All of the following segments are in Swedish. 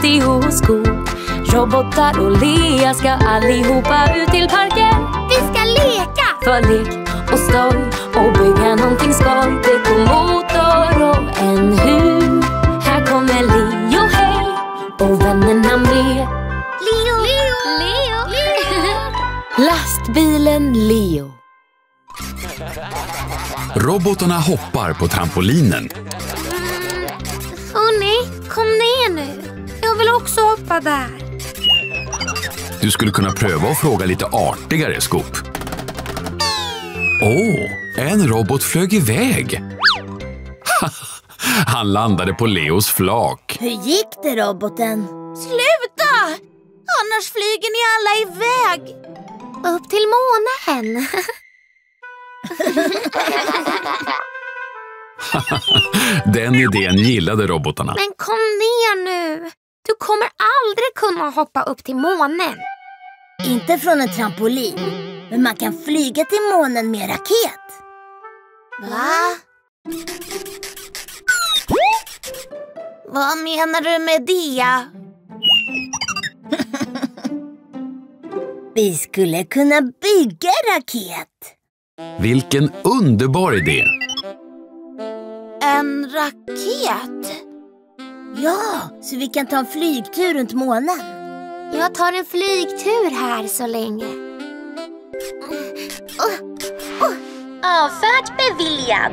Titti och Sko. Robotar och Lea ska allihopa ut till parken. Vi ska leka! För lek och stoj och bygga någonting skoj. Det går motor och en hu. Här kommer Leo, hej! Och vännerna med. Leo! Leo! Leo! Lastbilen Leo. Robotarna hoppar på trampolinen. Hörni, kom ner nu. Jag vill också hoppa där. Du skulle kunna pröva att fråga lite artigare, Scoop. Åh, en robot flög iväg! Han landade på Leos flak. Hur gick det roboten? Sluta! Annars flyger ni alla iväg. Upp till månen. Den idén gillade robotarna. Men kom ner nu. Du kommer aldrig kunna hoppa upp till månen. Inte från en trampolin, men man kan flyga till månen med raket. Va? Vad menar du med det? Vi skulle kunna bygga raket. Vilken underbar idé! En raket? Ja, så vi kan ta en flygtur runt månen. Jag tar en flygtur här så länge. Avfärd beviljad.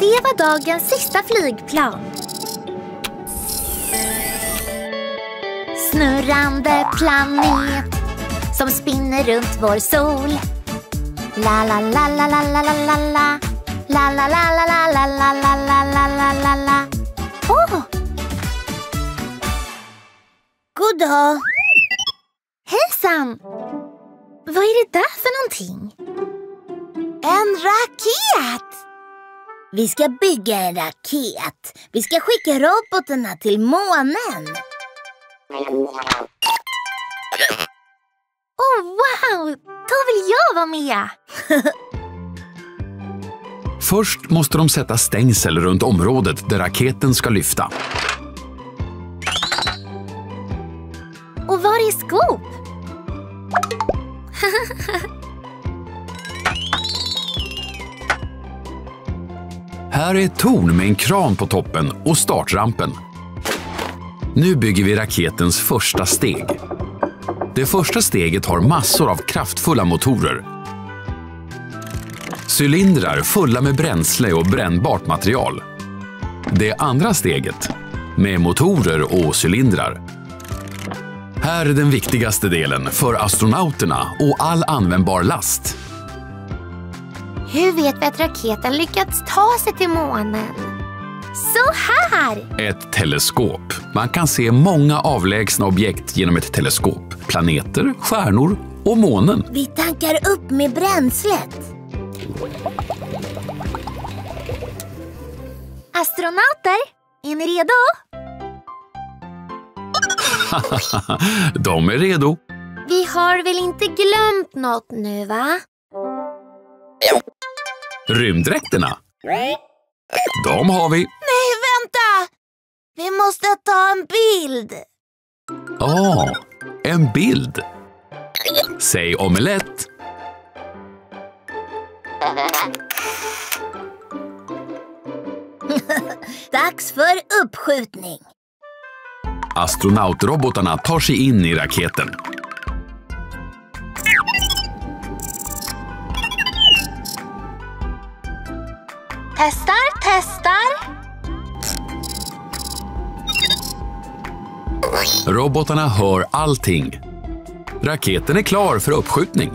Det var dagens sista flygplan. Snurrande planet som spinner runt vår sol. La la la la la la la la la La la la la la la la la la la la la la Åh! God dag. Hejsan! Vad är det där för någonting? En raket! Vi ska bygga en raket. Vi ska skicka robotarna till månen. Wow! Då vill jag vara med! Först måste de sätta stängsel runt området där raketen ska lyfta. Och var är Scoop? Här är ett torn med en kran på toppen och startrampen. Nu bygger vi raketens första steg. Det första steget har massor av kraftfulla motorer. Cylindrar fulla med bränsle och brännbart material. Det andra steget, med motorer och cylindrar. Här är den viktigaste delen för astronauterna och all användbar last. Hur vet vi att raketen lyckats ta sig till månen? Så här! Ett teleskop. Man kan se många avlägsna objekt genom ett teleskop. Planeter, stjärnor och månen. Vi tankar upp med bränslet. Astronauter, är ni redo? De är redo. Vi har väl inte glömt något nu, va? Rymddräkterna. De har vi. Vi måste ta en bild. Ah, en bild. Säg omelett. Dags för uppskjutning. Astronautrobotarna tar sig in i raketen. Robotarna hör allting. Raketen är klar för uppskjutning.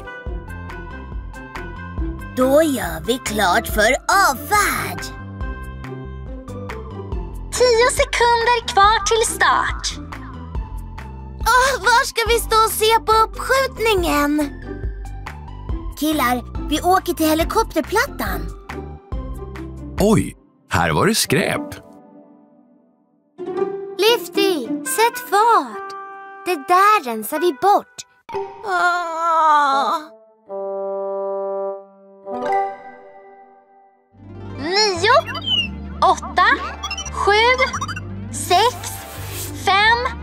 Då gör vi klart för avfärd. Tio sekunder kvar till start. Åh, var ska vi stå och se på uppskjutningen? Killar, vi åker till helikopterplattan. Oj, här var det skräp. Lifty, Sätt fart! Det där rensar vi bort. Nio, åtta, sju, sex, fem,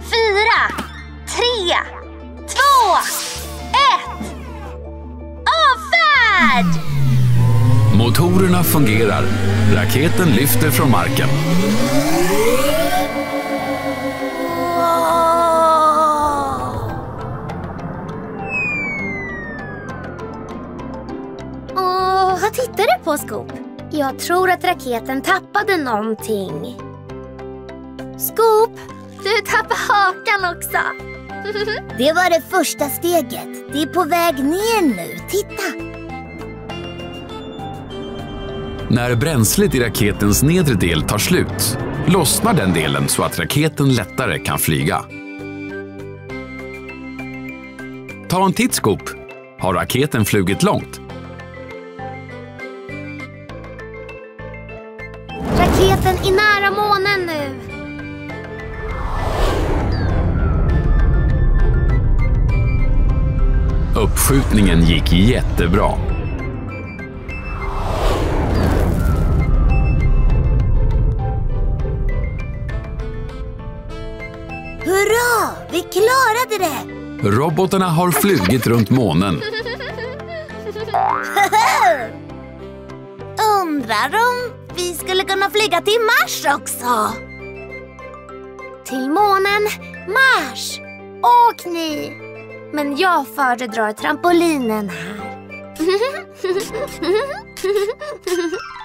fyra, tre, två, ett. Avfärd! Motorerna fungerar. Raketen lyfter från marken. Åh, vad tittar du på, Scoop? Jag tror att raketen tappade någonting. Scoop, du tappade hakan också. Det var det första steget. Det är på väg ner nu. Titta! När bränslet i raketens nedre del tar slut lossnar den delen så att raketen lättare kan flyga. Ta en titt, Scoop. Har raketen flugit långt? Är nära månen nu. Uppskjutningen gick jättebra. Hurra! Vi klarade det! Robotarna har flugit runt månen. Undrar om vi skulle kunna flyga till Mars också? Till månen, Mars. Åk ni! Men jag föredrar trampolinen här.